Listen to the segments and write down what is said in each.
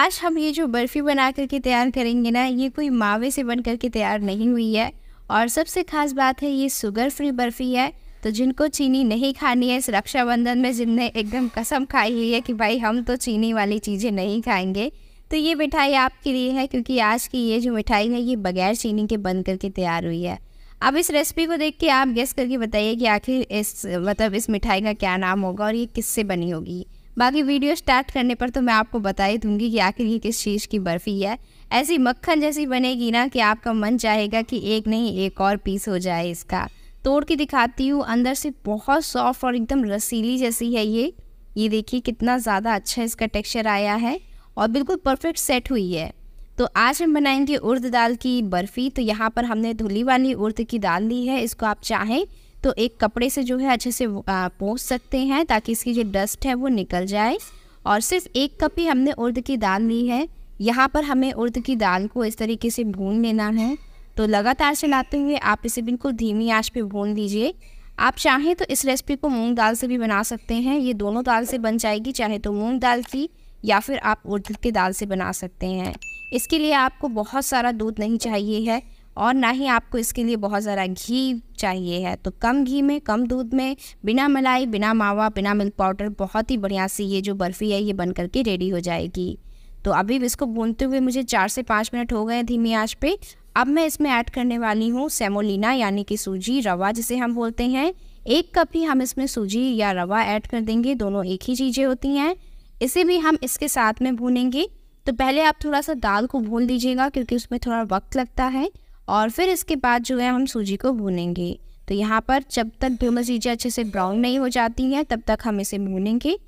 आज हम ये जो बर्फ़ी बना करके तैयार करेंगे ना, ये कोई मावे से बन करके तैयार नहीं हुई है। और सबसे ख़ास बात है, ये शुगर फ्री बर्फ़ी है तो जिनको चीनी नहीं खानी है इस रक्षाबंधन में जिनने एकदम कसम खाई हुई है कि भाई हम तो चीनी वाली चीज़ें नहीं खाएँगे। तो ये मिठाई आपके लिए है, क्योंकि आज की ये जो मिठाई है, ये बगैर चीनी के बन करके तैयार हुई है। अब इस रेसिपी को देख के आप गेस करके बताइए कि आखिर इस मतलब इस मिठाई का क्या नाम होगा और ये किससे बनी होगी। बाकी वीडियो स्टार्ट करने पर तो मैं आपको बता ही दूँगी कि आखिर ये किस चीज़ की बर्फ़ी है। ऐसी मक्खन जैसी बनेगी ना कि आपका मन चाहेगा कि एक नहीं, एक और पीस हो जाए इसका। तोड़ के दिखाती हूँ, अंदर से बहुत सॉफ्ट और एकदम रसीली जैसी है ये। ये देखिए कितना ज़्यादा अच्छा इसका टेक्सचर आया है और बिल्कुल परफेक्ट सेट हुई है। तो आज हम बनाएँगे उर्द दाल की बर्फ़ी। तो यहाँ पर हमने धुली वाली उर्द की दाल ली है। इसको आप चाहें तो एक कपड़े से जो है अच्छे से पोस सकते हैं ताकि इसकी जो डस्ट है वो निकल जाए। और सिर्फ़ एक कप ही हमने उर्द की दाल ली है। यहाँ पर हमें उर्द की दाल को इस तरीके से भून लेना है। तो लगातार चलाते हुए आप इसे बिल्कुल धीमी आँच पे भून लीजिए। आप चाहें तो इस रेसिपी को मूंग दाल से भी बना सकते हैं। ये दोनों दाल से बन जाएगी, चाहे तो मूंग दाल की या फिर आप उर्द की दाल से बना सकते हैं। इसके लिए आपको बहुत सारा दूध नहीं चाहिए है। और ना ही आपको इसके लिए बहुत ज़्यादा घी चाहिए है। तो कम घी में, कम दूध में, बिना मलाई, बिना मावा, बिना मिल्क पाउडर, बहुत ही बढ़िया सी ये जो बर्फ़ी है, ये बन करके रेडी हो जाएगी। तो अभी इसको भूनते हुए मुझे चार से पाँच मिनट हो गए धीमी आँच पे। अब मैं इसमें ऐड करने वाली हूँ सेमोलिना, यानी कि सूजी, रवा जिसे हम बोलते हैं। एक कप ही हम इसमें सूजी या रवा ऐड कर देंगे, दोनों एक ही चीज़ें होती हैं। इसे भी हम इसके साथ में भूनेंगे। तो पहले आप थोड़ा सा दाल को भून लीजिएगा, क्योंकि उसमें थोड़ा वक्त लगता है। और फिर इसके बाद जो है हम सूजी को भूनेंगे। तो यहाँ पर जब तक दोनों चीज़ें अच्छे से ब्राउन नहीं हो जाती हैं, तब तक हम इसे भूनेंगे।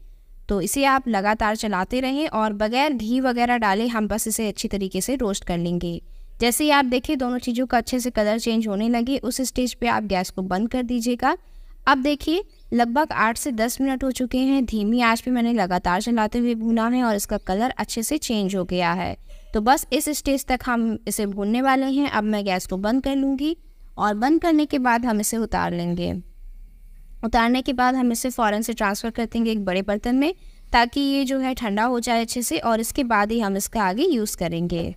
तो इसे आप लगातार चलाते रहें और बगैर घी वगैरह डाले हम बस इसे अच्छी तरीके से रोस्ट कर लेंगे। जैसे ही आप देखिए दोनों चीज़ों का अच्छे से कलर चेंज होने लगे, उस स्टेज पे आप गैस को बंद कर दीजिएगा। अब देखिए, लगभग आठ से दस मिनट हो चुके हैं। धीमी आँच पे मैंने लगातार चलाते हुए भुना है और इसका कलर अच्छे से चेंज हो गया है। तो बस इस स्टेज तक हम इसे भूनने वाले हैं। अब मैं गैस को बंद कर लूँगी और बंद करने के बाद हम इसे उतार लेंगे। उतारने के बाद हम इसे फ़ौरन से ट्रांसफ़र कर देंगे एक बड़े बर्तन में, ताकि ये जो है ठंडा हो जाए अच्छे से, और इसके बाद ही हम इसका आगे यूज़ करेंगे।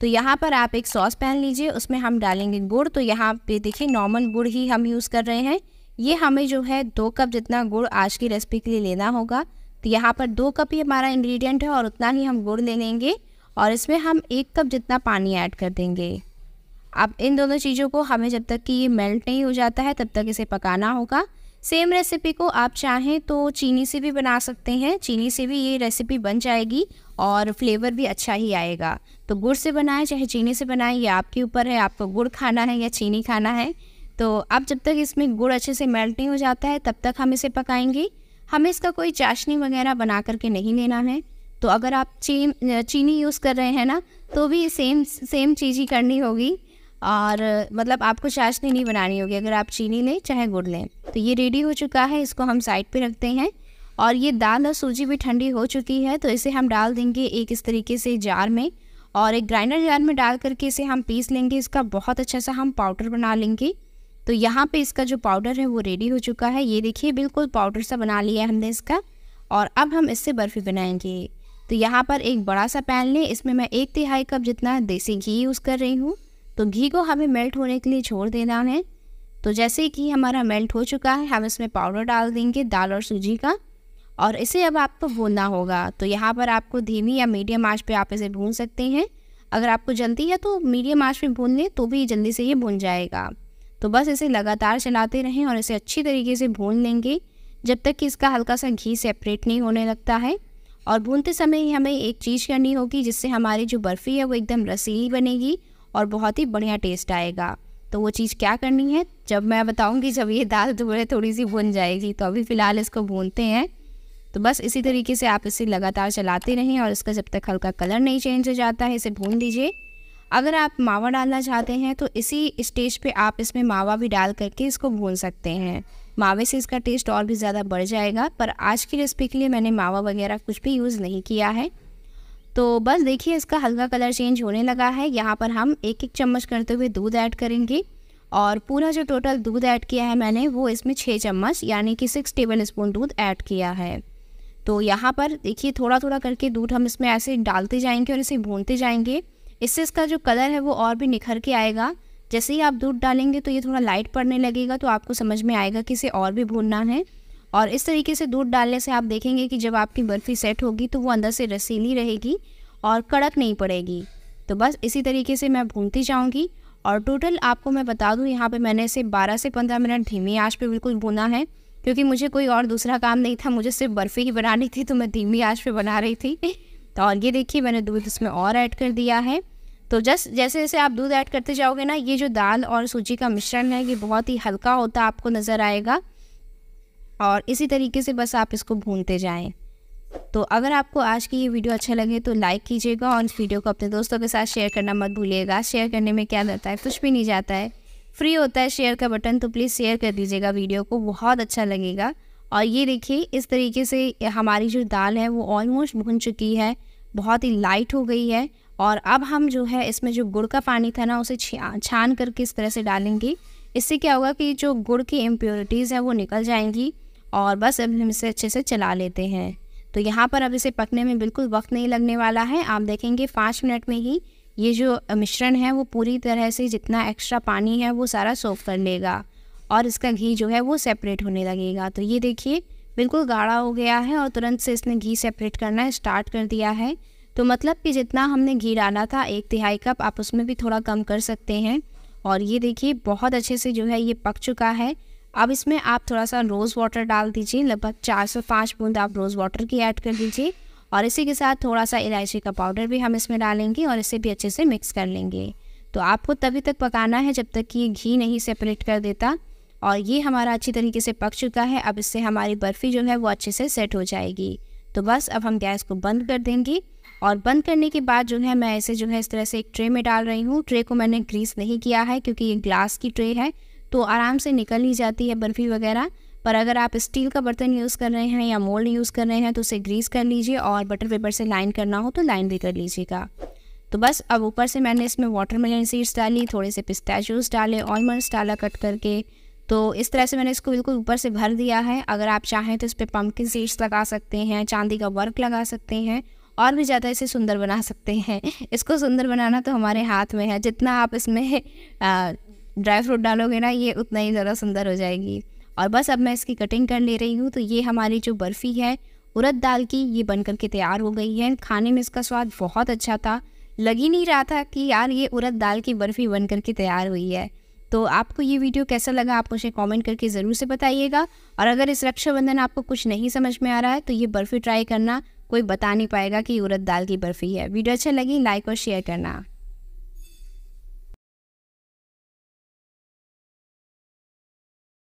तो यहाँ पर आप एक सॉस पैन लीजिए, उसमें हम डालेंगे गुड़। तो यहाँ पे देखिए, नॉर्मल गुड़ ही हम यूज़ कर रहे हैं। ये हमें जो है दो कप जितना गुड़ आज की रेसिपी के लिए लेना होगा। तो यहाँ पर दो कप ही हमारा इंग्रेडिएंट है और उतना ही हम गुड़ ले लेंगे। और इसमें हम एक कप जितना पानी ऐड कर देंगे। अब इन दोनों चीज़ों को हमें जब तक कि ये मेल्ट नहीं हो जाता है, तब तक इसे पकाना होगा। सेम रेसिपी को आप चाहें तो चीनी से भी बना सकते हैं। चीनी से भी ये रेसिपी बन जाएगी और फ्लेवर भी अच्छा ही आएगा। तो गुड़ से बनाएँ, चाहे चीनी से बनाएँ, ये आपके ऊपर है, आपको गुड़ खाना है या चीनी खाना है। तो अब जब तक इसमें गुड़ अच्छे से मेल्ट नहीं हो जाता है, तब तक हम इसे पकाएँगे। हमें इसका कोई चाशनी वगैरह बना करके नहीं लेना है। तो अगर आप ची चीनी यूज़ कर रहे हैं ना तो भी सेम सेम चीज़ ही करनी होगी। और मतलब आपको चाशनी नहीं बनानी होगी अगर आप चीनी लें, चाहे गुड़ लें। तो ये रेडी हो चुका है, इसको हम साइड पे रखते हैं। और ये दाल और सूजी भी ठंडी हो चुकी है तो इसे हम डाल देंगे एक इस तरीके से जार में। और एक ग्राइंडर जार में डाल करके इसे हम पीस लेंगे, इसका बहुत अच्छा सा हम पाउडर बना लेंगे। तो यहाँ पे इसका जो पाउडर है, वो रेडी हो चुका है। ये देखिए, बिल्कुल पाउडर सा बना लिया हमने इसका। और अब हम इससे बर्फ़ी बनाएँगे। तो यहाँ पर एक बड़ा सा पैन लें। इसमें मैं एक तिहाई कप जितना देसी घी यूज़ कर रही हूँ। तो घी को हमें मेल्ट होने के लिए छोड़ देना है। तो जैसे घी हमारा मेल्ट हो चुका है, हम इसमें पाउडर डाल देंगे, दाल और सूजी का। और इसे अब आपको भूनना होगा। तो यहाँ पर आपको धीमी या मीडियम आँच पे आप इसे भून सकते हैं। अगर आपको जल्दी है तो मीडियम आँच पे भून लें तो भी जल्दी से ये भून जाएगा। तो बस इसे लगातार चलाते रहें और इसे अच्छी तरीके से भून लेंगे। जब तक कि इसका हल्का सा घी सेपरेट नहीं होने लगता है। और भूनते समय ही हमें एक चीज़ करनी होगी जिससे हमारी जो बर्फ़ी है वो एकदम रसीली बनेगी और बहुत ही बढ़िया टेस्ट आएगा। तो वो चीज़ क्या करनी है? जब मैं बताऊँगी, जब ये दाल थोड़े थोड़ी सी भुन जाएगी तो अभी फ़िलहाल इसको भूनते हैं। तो बस इसी तरीके से आप इसे लगातार चलाते रहें और इसका जब तक हल्का कलर नहीं चेंज हो जाता है, इसे भून दीजिए अगर आप मावा डालना चाहते हैं तो इसी स्टेज पे आप इसमें मावा भी डाल करके इसको भून सकते हैं। मावे से इसका टेस्ट और भी ज़्यादा बढ़ जाएगा, पर आज की रेसिपी के लिए मैंने मावा वगैरह कुछ भी यूज़ नहीं किया है। तो बस देखिए, इसका हल्का कलर चेंज होने लगा है। यहाँ पर हम एक एक चम्मच करते हुए दूध ऐड करेंगे और पूरा जो टोटल दूध ऐड किया है मैंने, वो इसमें छः चम्मच, यानी कि सिक्स टेबल स्पून दूध ऐड किया है। तो यहाँ पर देखिए थोड़ा थोड़ा करके दूध हम इसमें ऐसे डालते जाएँगे और इसे भूनते जाएँगे। इससे इसका जो कलर है, वो और भी निखर के आएगा। जैसे ही आप दूध डालेंगे तो ये थोड़ा लाइट पड़ने लगेगा तो आपको समझ में आएगा कि इसे और भी भूनना है। और इस तरीके से दूध डालने से आप देखेंगे कि जब आपकी बर्फ़ी सेट होगी तो वो अंदर से रसीली रहेगी और कड़क नहीं पड़ेगी। तो बस इसी तरीके से मैं भूनती जाऊँगी। और टोटल आपको मैं बता दूँ, यहाँ पे मैंने इसे 12 से 15 मिनट धीमी आँच पे बिल्कुल भुना है, क्योंकि मुझे कोई और दूसरा काम नहीं था, मुझे सिर्फ़ बर्फ़ी ही बनानी थी तो मैं धीमी आँच पे बना रही थी। तो और ये देखिए, मैंने दूध इसमें और ऐड कर दिया है। तो जस्ट जैसे जैसे आप दूध ऐड करते जाओगे ना, ये जो दाल और सूजी का मिश्रण है, ये बहुत ही हल्का होता आपको नज़र आएगा। और इसी तरीके से बस आप इसको भूनते जाएँ। तो अगर आपको आज की ये वीडियो अच्छा लगे तो लाइक कीजिएगा और इस वीडियो को अपने दोस्तों के साथ शेयर करना मत भूलिएगा। शेयर करने में क्या जाता है? कुछ भी नहीं जाता है। फ्री होता है शेयर का बटन तो प्लीज़ शेयर कर दीजिएगा वीडियो को, बहुत अच्छा लगेगा। और ये देखिए, इस तरीके से हमारी जो दाल है, वो ऑलमोस्ट भुन चुकी है, बहुत ही लाइट हो गई है। और अब हम जो है, इसमें जो गुड़ का पानी था ना, उसे छान करके इस तरह से डालेंगे। इससे क्या होगा कि जो गुड़ की इम्प्योरिटीज़ है, वो निकल जाएँगी और बस अब हम इसे अच्छे से चला लेते हैं। तो यहाँ पर अब इसे पकने में बिल्कुल वक्त नहीं लगने वाला है। आप देखेंगे पाँच मिनट में ही ये जो मिश्रण है, वो पूरी तरह से जितना एक्स्ट्रा पानी है, वो सारा सोख कर लेगा और इसका घी जो है, वो सेपरेट होने लगेगा। तो ये देखिए, बिल्कुल गाढ़ा हो गया है और तुरंत से इसने घी सेपरेट करना स्टार्ट कर दिया है। तो मतलब कि जितना हमने घी डाला था, एक तिहाई कप आप उसमें भी थोड़ा कम कर सकते हैं। और ये देखिए, बहुत अच्छे से जो है ये पक चुका है। अब इसमें आप थोड़ा सा रोज़ वाटर डाल दीजिए, लगभग चार से पाँच बूंद आप रोज़ वाटर की ऐड कर दीजिए। और इसी के साथ थोड़ा सा इलायची का पाउडर भी हम इसमें डालेंगे और इसे भी अच्छे से मिक्स कर लेंगे। तो आपको तभी तक पकाना है जब तक कि ये घी नहीं सेपरेट कर देता। और ये हमारा अच्छी तरीके से पक चुका है, अब इससे हमारी बर्फ़ी जो है वो अच्छे से सेट हो जाएगी। तो बस अब हम गैस को बंद कर देंगे। और बंद करने के बाद जो है मैं इसे जो है इस तरह से एक ट्रे में डाल रही हूँ। ट्रे को मैंने ग्रीस नहीं किया है क्योंकि ये ग्लास की ट्रे है तो आराम से निकल ही जाती है बर्फ़ी वगैरह। पर अगर आप स्टील का बर्तन यूज़ कर रहे हैं या मोल्ड यूज़ कर रहे हैं तो उसे ग्रीस कर लीजिए और बटर पेपर से लाइन करना हो तो लाइन भी कर लीजिएगा। तो बस अब ऊपर से मैंने इसमें वाटरमेलन सीड्स डाली, थोड़े से पिस्ताचूस डाले ऑलमंड्स डाला कट करके। तो इस तरह से मैंने इसको बिल्कुल ऊपर से भर दिया है। अगर आप चाहें तो इस पर पम्पकिन सीड्स लगा सकते हैं, चांदी का वर्क लगा सकते हैं। और भी ज़्यादा इसे सुंदर बना सकते हैं। इसको सुंदर बनाना तो हमारे हाथ में है। जितना आप इसमें ड्राई फ्रूट डालोगे ना, ये उतना ही ज़्यादा सुंदर हो जाएगी। और बस अब मैं इसकी कटिंग कर ले रही हूँ तो ये हमारी जो बर्फ़ी है, उड़द दाल की, ये बन कर के तैयार हो गई है। खाने में इसका स्वाद बहुत अच्छा था। लग ही नहीं रहा था कि यार ये उड़द दाल की बर्फ़ी बन कर के तैयार हुई है। तो आपको ये वीडियो कैसा लगा, आप मुझे कमेंट करके ज़रूर से बताइएगा। और अगर इस रक्षाबंधन आपको कुछ नहीं समझ में आ रहा है तो ये बर्फ़ी ट्राई करना। कोई बता नहीं पाएगा कि उड़द दाल की बर्फ़ी है। वीडियो अच्छी लगी लाइक और शेयर करना।